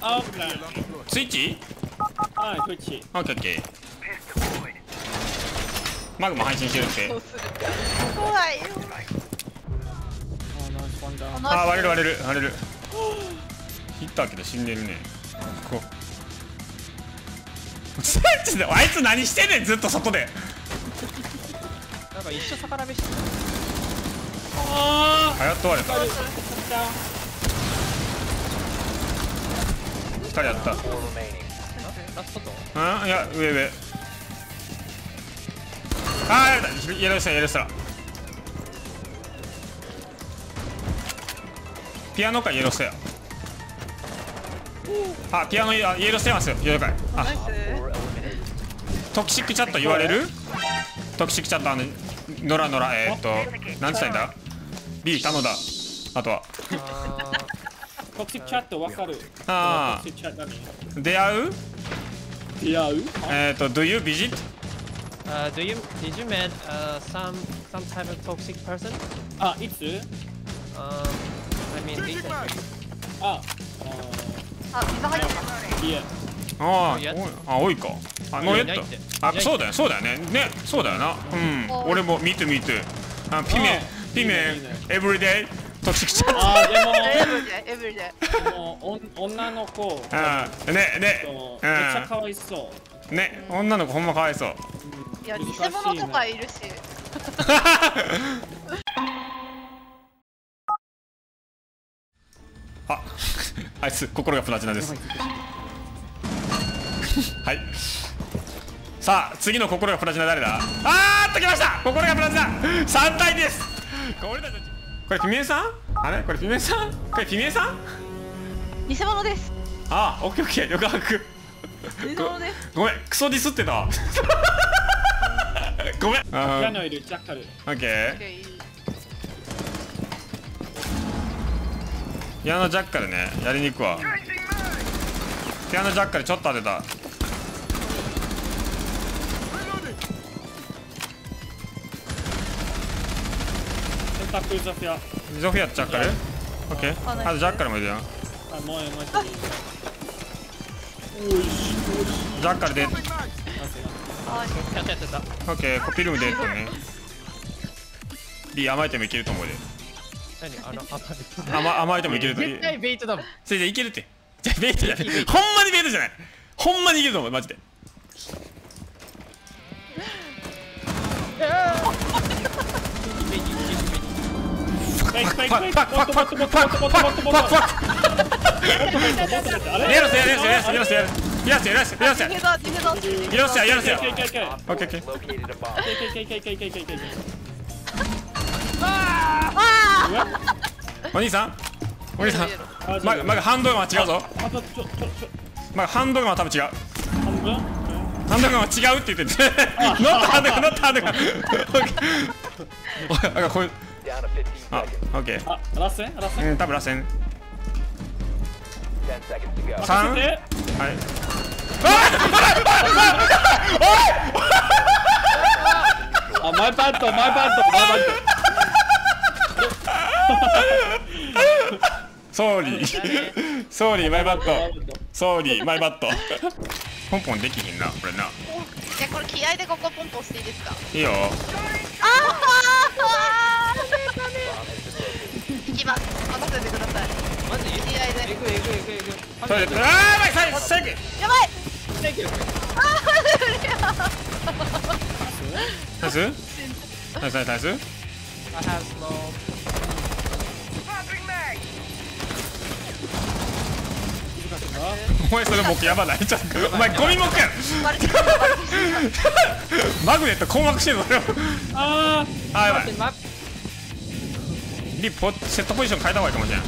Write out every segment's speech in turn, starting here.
あ、危ない。スイッチ？はい、こっち。オッケーオッケー。マグも配信してるってどうする怖いよ。あ。あー割れる割れる割れる。ヒッターけど死んでるね。こう。ちょっとあいつ何してんねんずっと外で。なんか一緒逆らべしてるああやっと割れたー、来2人やった。ラストとうん？いや上上。あーやった。イエローしたイエローした。ピアノかイエローステアあピアノイエローステアますよ。了解あ。トキシックチャット言われる？トキシックチャットあのノラノラえー、っとなんつったんだ B 頼んだ。あとは トクシックチャットわかる。出会う？出会う？えー、っと Do you visit? Uh, do you did you met uh, some some type of toxic person? あ、いつ Um, I mean recently. あ、あ水入ってるあいえ。あ多いかあもあそうだよそうだよね。ねそうだよな。うん。お俺も見て見て。あピメ。あピメいいねいいねエブリデイトキシックチャットあ、でエブリデイエブリデイも、もうおん。女の子、あーねねめっちゃ可愛そう。ん。ね女の子ほんまかわいそう。いや偽物とかいるし。ああいつ心がプラチナです。はい。さあ次の心がプラチナ誰だ？あーっときました。心がプラチナ。3体です。これたちこれピメさん？あれ？これピメさん？これピメさん？偽物です。あオッケーオッケー。よく把握偽物です。ごめん。クソディスってた。わ ごめん。う。ピあアノいる、ジャッカル。オッケー。ピアノジャッカルね。やりに行くわ。ピアノジャッカルちょっと当てたカルで。あ、すいまあやったやったやった。オッケー。コピールームでね。B 甘いてもいけると思うで。何？あのあ甘甘いてもいけると絶対ベイトだもん。いけるって。じゃベイトじゃない。ほんまにベイトじゃない。ほんまにいけると思うマジでお兄さん。お兄さん。あままハンドガンは違うぞまあハンドガンは多分違うハンドガンは違うって言っててノットハンドガンノットハンドガンオッケーあこれあオッケーあラスセンラスセンうん多分螺旋任三？せて。はい。あ my bad my bad my bad sorry。sorry my bad sorry my bad ポンポンできひんなこれな。いやこれ気合でここポンポンしていいですか？いいよ。ああいくいくいくいくあばい。サイクやばい。サイナイスナイスナイスナイスお前それ僕やばない。ちゃんお前ゴミもくやんマグネット困惑してるぞ俺あーあやばい。リップセットポジション変えた方がいいかもしれん。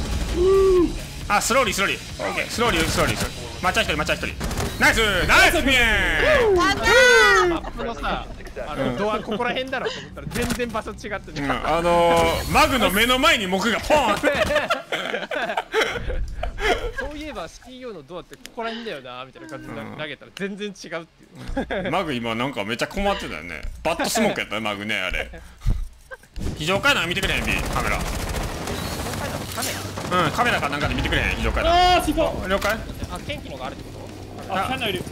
あスローリースローリーオッケースローリースローリースローリー抹茶一人抹茶一人ナイスナイスピエやったーマップのさ、あのドアここら辺だろと思ったら全然場所違ってて、うんあのー、マグの目の前に木がポンって。そういえば CEO のドアってここら辺だよなみたいな感じでうん。投げたら全然違うっていう。マグ今なんかめっちゃ困ってたよね。バットスモークやったねマグねあれ。非常階段見てくれへん B カメラうんカメラかなんかで見てくれへん非常階段あーシフォ了解あ元気のがあるってこと？あキャンナいる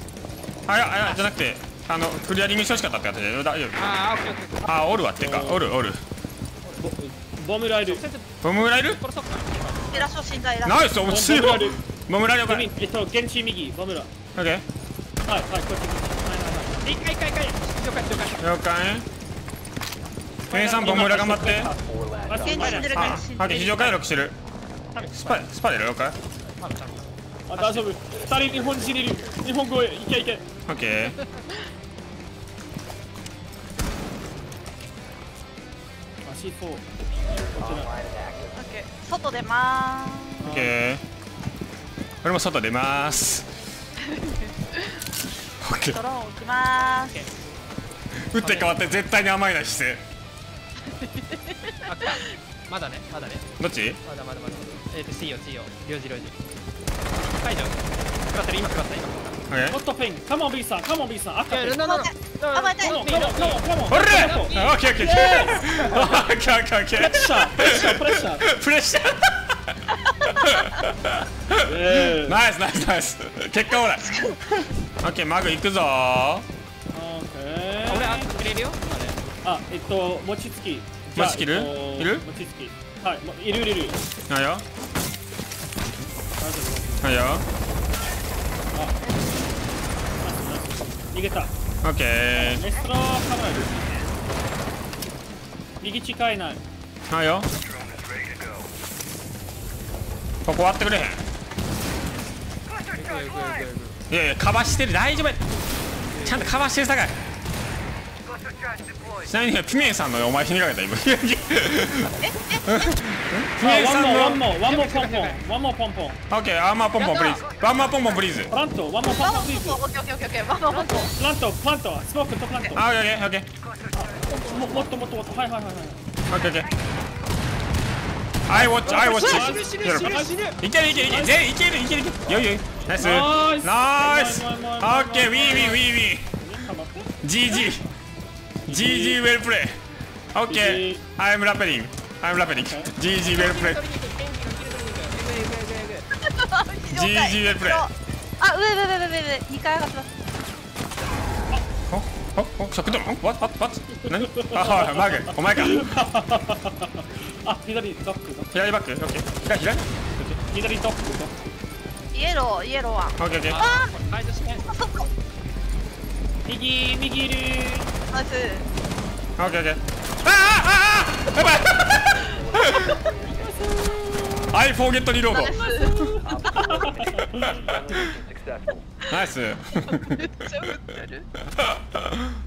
あいやいやじゃなくてあのクリアリングしてほしかったって形で大丈夫？ああおるわってか。おる。おるボボムラいるー先生ボムラいる殺そうか。エラ初心者エラナイス面白い。ボムラいるボムラ了解君えっと現地右ボムラ。はいオッケはいこっち。はいはい一回一回一回了解了解。ー了解ペンさんボムラ頑張ってはい現地死んでるあ現地死んオッケー非常回復してるスパスパで了解あ大丈夫二人日本人いる日本語へいけいけオッケーあ C4 こちオッケー外出まオッケー俺も外出まーすオッケーーすドローン置きまーす打って変わって絶対に甘いな姿勢あ来たまだねまだね。どっち？まだまだまだ。えっと C よ C よ。領事領事解除食らってる今食らった今食オッケー。ホットペン。カモン B さんカモン B さん赤ペンらったいやなななあ待ってカモンカモンカモンカモンほれ？オッケーオッケーオッケー。オッケーオッケーオッケプレッシャープレッシャープレッシャーープレッシャーええナイスナイスナイス結果オーライオッケーマグ行くぞオッケー俺あくれるよあえっと餅つき餅つきいる？いるはいもいるいるいる。はいよ。大丈はいよ。夫逃げたオッケー。メストラカメラいる右近いない。はいよ。ここ割ってくれへん。いやいやかわしてる。大丈夫や。ちゃんとかわしてるさかいちなみにピメンさんのお前ひねかけた今ピメンさんの。ワンモーワンモーワンモーポンポンワンモー。ポンポンオッケーアーマーポンポンプリーズワンマーポンポンプリーズプラントワンモーポンワンモポンプリーズーオッケーオッケーオッケーワンモーワンモープラントプラントスモークとプラントあオッケーオッケーももっともっともっとはいはいはいはい。オッケーオッケー I watch I watch 死ぬ死ぬ死ぬ死ぬいけるいけるいける全員いける。いけるいける。よいよい。ナイス。ナイス。オッケーウィーウィーウィーウィー。GG GG well play. OK. I'm rapping. I'm rapping. GG well play. GG ウェルプレイあ上上上上上上二階上がってますおおお食堂 What what what 何あはいマグお前かあ左ドックドック左バック OK 左左左ドックドッイエローイエローは OKOK あ解除してあそっかク右右いるナイスやばい I forget reload ナイスナイスめっちゃ打ってる